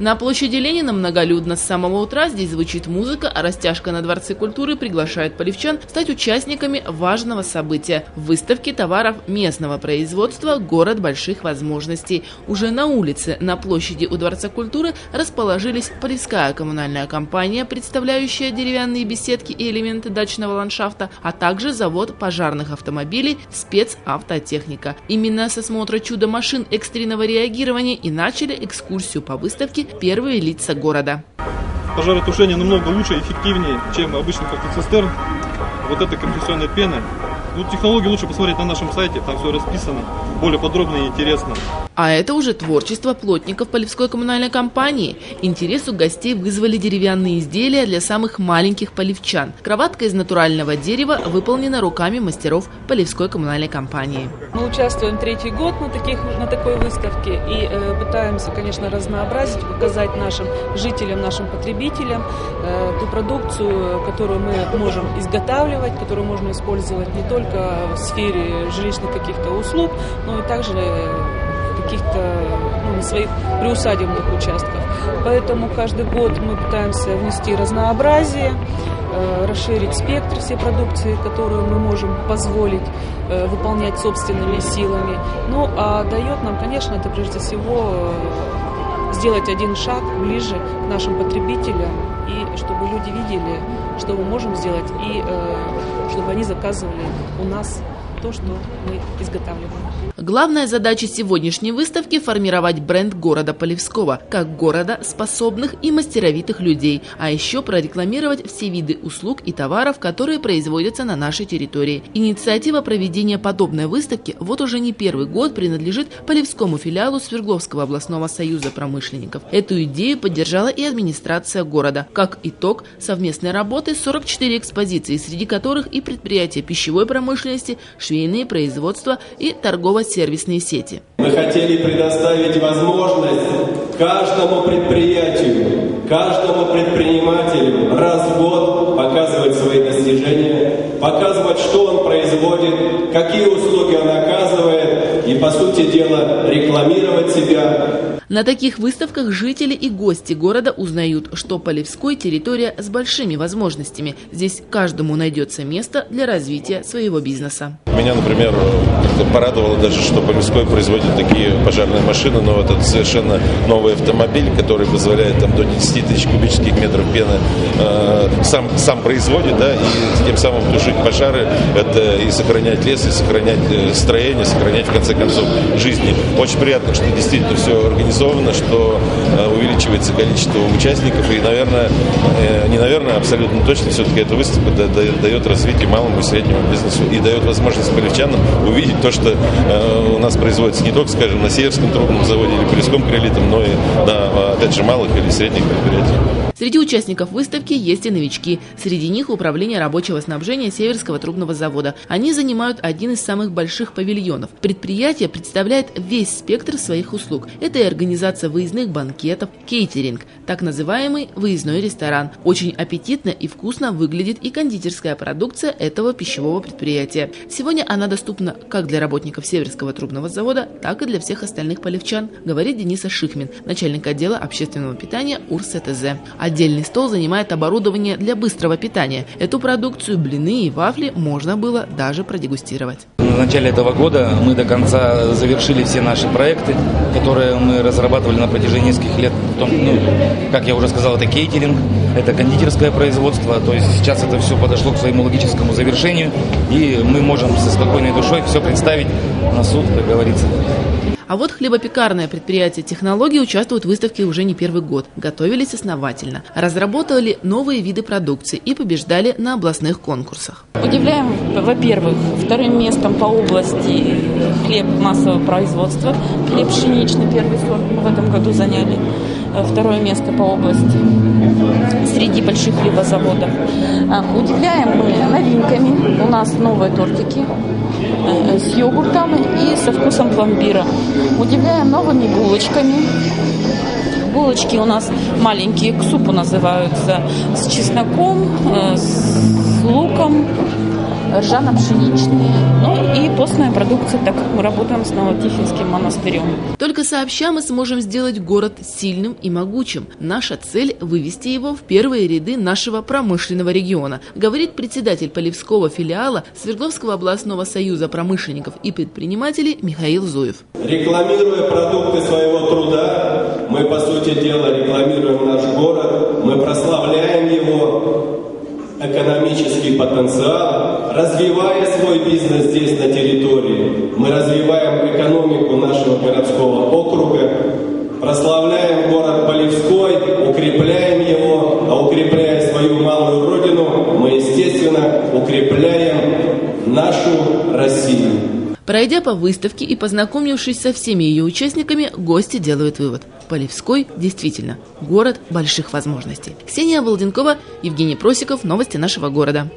На площади Ленина многолюдно с самого утра. Здесь звучит музыка, а растяжка на Дворце культуры приглашает полевчан стать участниками важного события – выставки товаров местного производства «Город больших возможностей». Уже на улице, на площади у Дворца культуры расположились полевская коммунальная компания, представляющая деревянные беседки и элементы дачного ландшафта, а также завод пожарных автомобилей «Спецавтотехника». Именно со смотра чудо-машин экстренного реагирования и начали экскурсию по выставке первые лица города. Пожаротушение намного лучше и эффективнее, чем обычных автоцистерн. Вот эта компрессионная пена ну, технологии лучше посмотреть на нашем сайте, там все расписано, более подробно и интересно. А это уже творчество плотников Полевской коммунальной компании. Интерес у гостей вызвали деревянные изделия для самых маленьких полевчан. Кроватка из натурального дерева выполнена руками мастеров Полевской коммунальной компании. Мы участвуем третий год на, таких, на такой выставке и э, пытаемся, конечно, разнообразить, показать нашим жителям, нашим потребителям э, ту продукцию, которую мы можем изготавливать, которую можно использовать не только в сфере жилищных каких-то услуг, но и также каких-то ну, своих приусадебных участков. Поэтому каждый год мы пытаемся внести разнообразие, э, расширить спектр всей продукции, которую мы можем позволить э, выполнять собственными силами. Ну, а дает нам, конечно, это прежде всего э, сделать один шаг ближе к нашим потребителям и чтобы люди видели, что мы можем сделать, и чтобы они заказывали у нас то, что мы изготавливаем. Главная задача сегодняшней выставки – формировать бренд города Полевского, как города способных и мастеровитых людей, а еще прорекламировать все виды услуг и товаров, которые производятся на нашей территории. Инициатива проведения подобной выставки вот уже не первый год принадлежит Полевскому филиалу Свердловского областного союза промышленников. Эту идею поддержала и администрация города. Как итог совместной работы 44 экспозиции, среди которых и предприятия пищевой промышленности, швейные производства и торгово-сервисные сети. Мы хотели предоставить возможность каждому предприятию, каждому предпринимателю раз в год показывать свои достижения, показывать, что он производит, какие услуги он оказывает, и, по сути дела, рекламировать себя, на таких выставках жители и гости города узнают, что Полевской – территория с большими возможностями. Здесь каждому найдется место для развития своего бизнеса. Меня, например, порадовало даже, что Полевской производит такие пожарные машины, но это совершенно новый автомобиль, который позволяет там, до 10 тысяч кубических метров пены э, сам, сам производит, да, и тем самым тушить пожары, это и сохранять лес, и сохранять э, строение, сохранять, в конце концов, жизни. Очень приятно, что действительно все организовано организовано, что э, увеличивается количество участников. И, наверное, э, не наверное, абсолютно точно, все-таки эта выставка дает развитие малому и среднему бизнесу и дает возможность полевчанам увидеть то, что э, у нас производится не только, скажем, на Северском трубном заводе или Полевском крелитом, но и на, опять же, малых или средних предприятиях. Среди участников выставки есть и новички. Среди них Управление рабочего снабжения Северского трубного завода. Они занимают один из самых больших павильонов. Предприятие представляет весь спектр своих услуг. Это и организация выездных банкетов, кейтеринг, так называемый выездной ресторан. Очень аппетитно и вкусно выглядит и кондитерская продукция этого пищевого предприятия. Сегодня она доступна как для работников Северского трубного завода, так и для всех остальных полевчан, говорит Дениса Шихмин, начальник отдела общественного питания УрсТЗ. Отдельный стол занимает оборудование для быстрого питания. Эту продукцию, блины и вафли можно было даже продегустировать. В начале этого года мы до конца завершили все наши проекты, которые мы разрабатывали на протяжении нескольких лет. Том, ну, как я уже сказал, это кейтеринг, это кондитерское производство. То есть сейчас это все подошло к своему логическому завершению, и мы можем со спокойной душой все представить на суд, как говорится. А вот хлебопекарное предприятие технологий участвует в выставке уже не первый год. Готовились основательно. Разработали новые виды продукции и побеждали на областных конкурсах. Удивляем, во-первых, вторым местом по области хлеб массового производства. Хлеб пшеничный первый сорт мы в этом году заняли. Э, второе место по области среди больших хлебозаводов. А, удивляем мы новинками. У нас новые тортики э, с йогуртом и со вкусом пломбира. Удивляем новыми булочками. Булочки у нас маленькие, к супу называются, с чесноком, э, с луком, ржано-пшеничные, ну и постная продукция, так как мы работаем с Новотихинским монастырем. Только сообща мы сможем сделать город сильным и могучим. Наша цель – вывести его в первые ряды нашего промышленного региона, говорит председатель Полевского филиала Свердловского областного союза промышленников и предпринимателей Михаил Зуев. Рекламируя продукты своего труда, мы, по сути дела, рекламируем наш город, мы прославляем его, экономический потенциал, развивая свой бизнес здесь на территории. Мы развиваем экономику нашего городского округа, прославляем город Полевской, укрепляем его, а укрепляя свою малую родину, мы, естественно, укрепляем нашу Россию. Пройдя по выставке и познакомившись со всеми ее участниками, гости делают вывод. Полевской действительно город больших возможностей. Ксения Володенкова, Евгений Просиков. Новости нашего города.